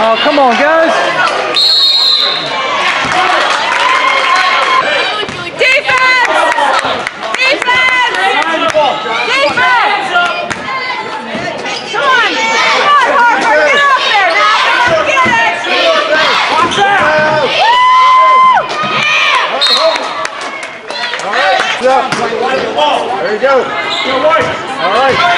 Oh, come on, guys. Defense! Defense! Defense! Come on! Harper! Get up there! Get it! Watch out! All right, up? There you go. All right.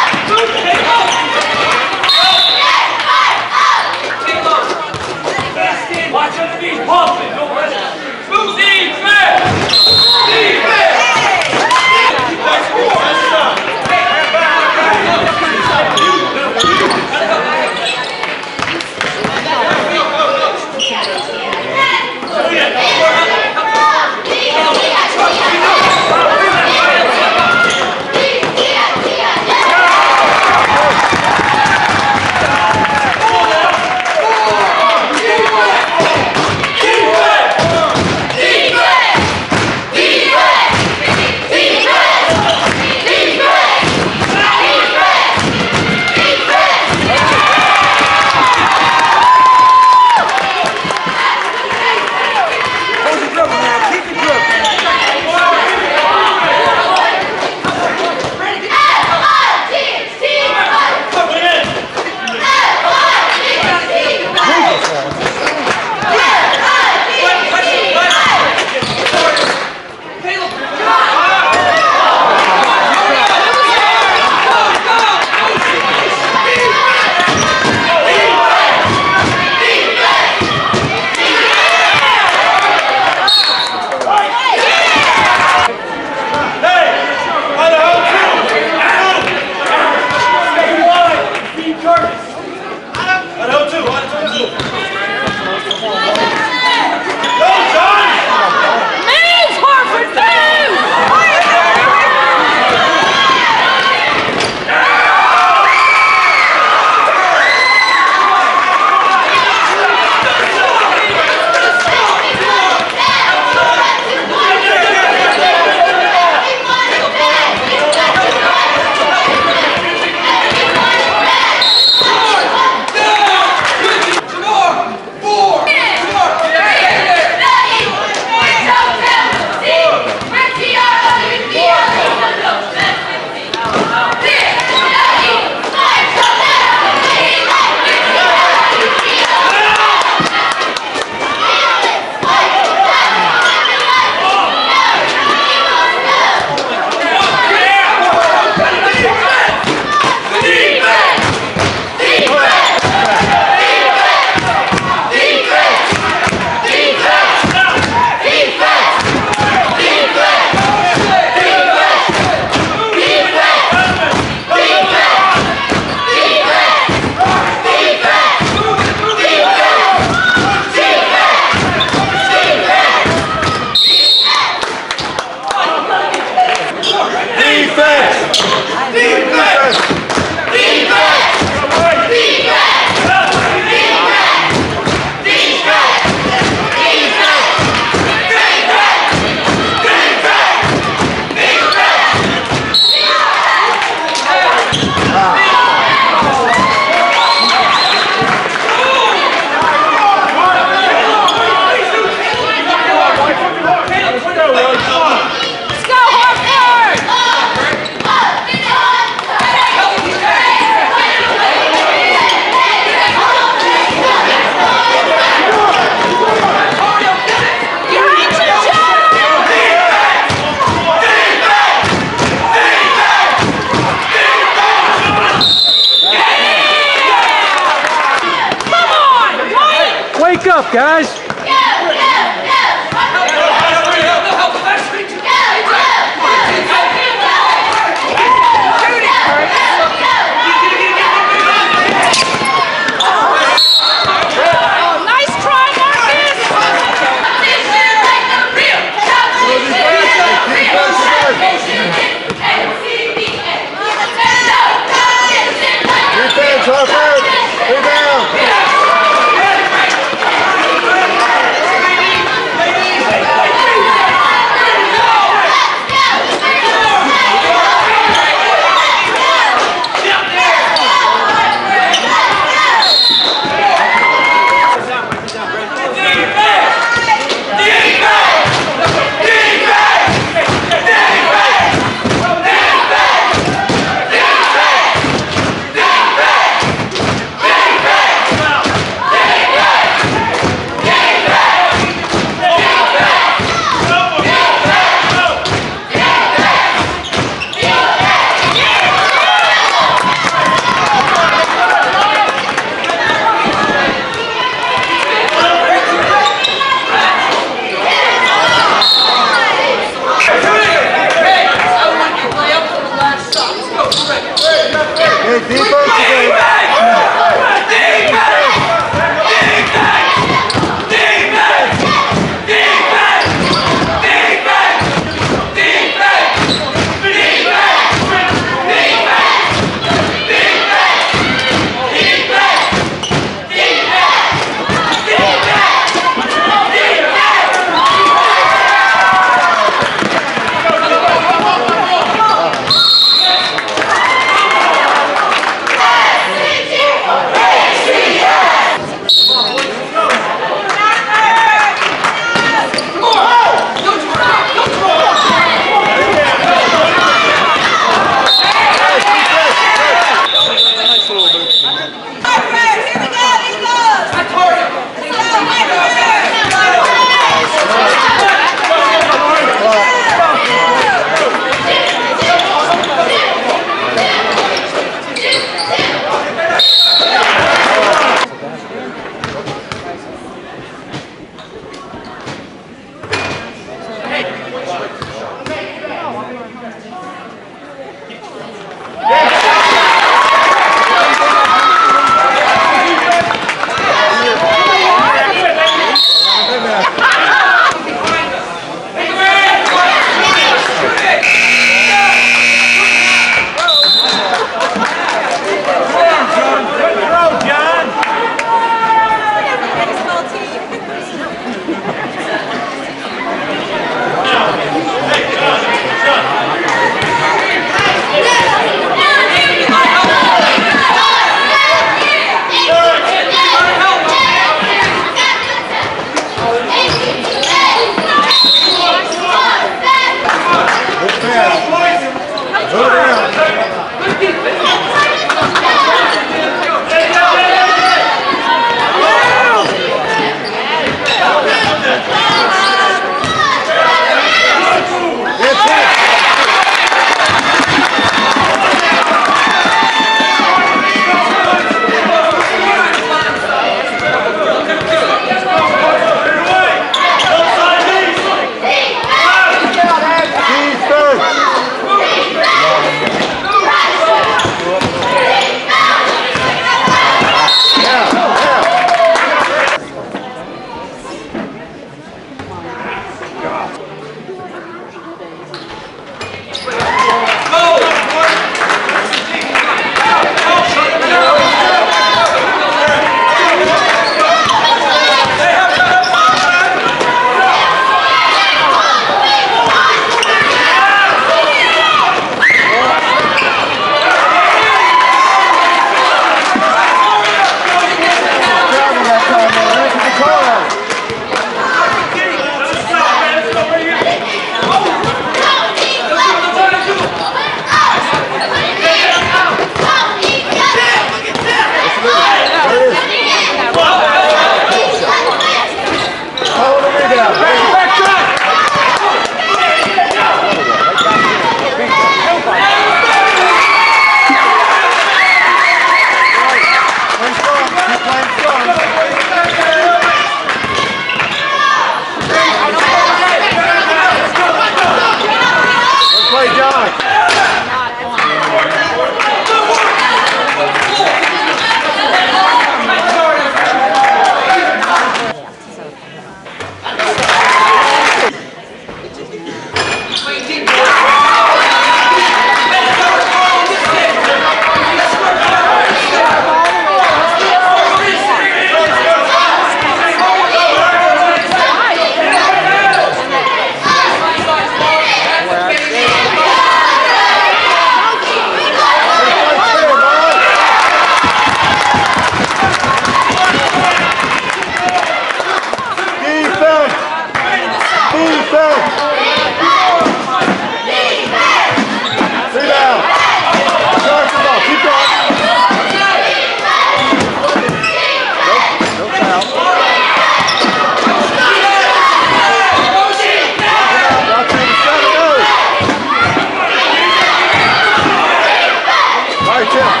All right, Tim.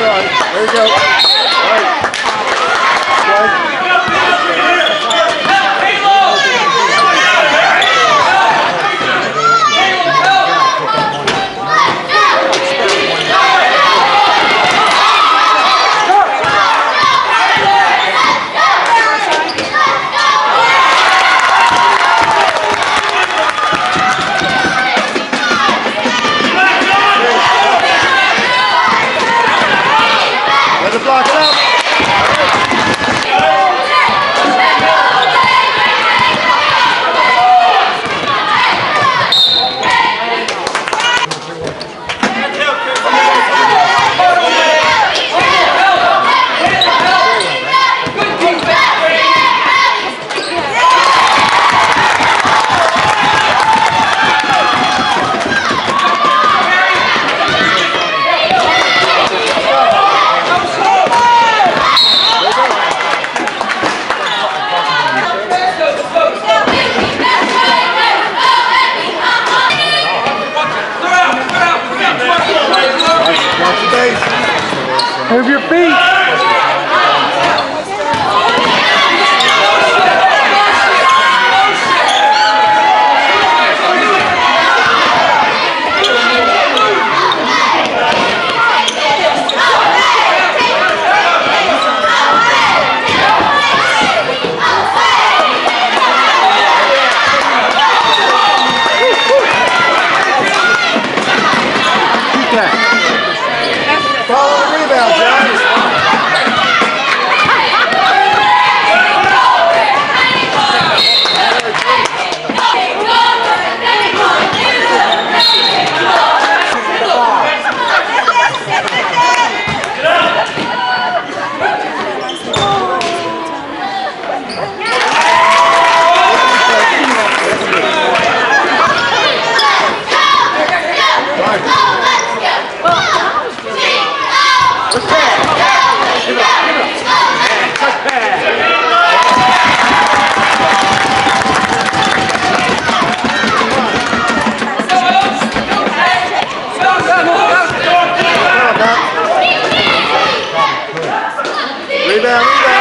That's. There you go. All right. Yeah,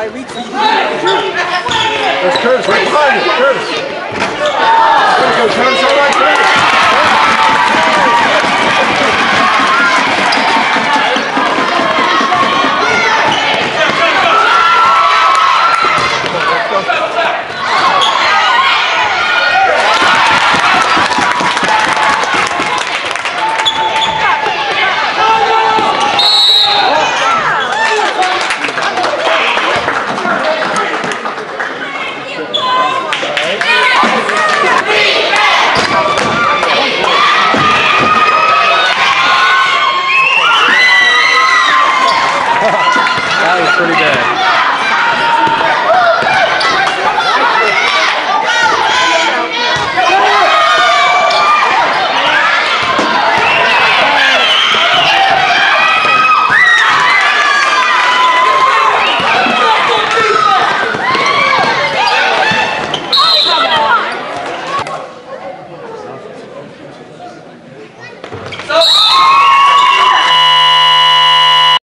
There's Curtis right behind you. Curtis. There you go, Curtis. All right, Curtis.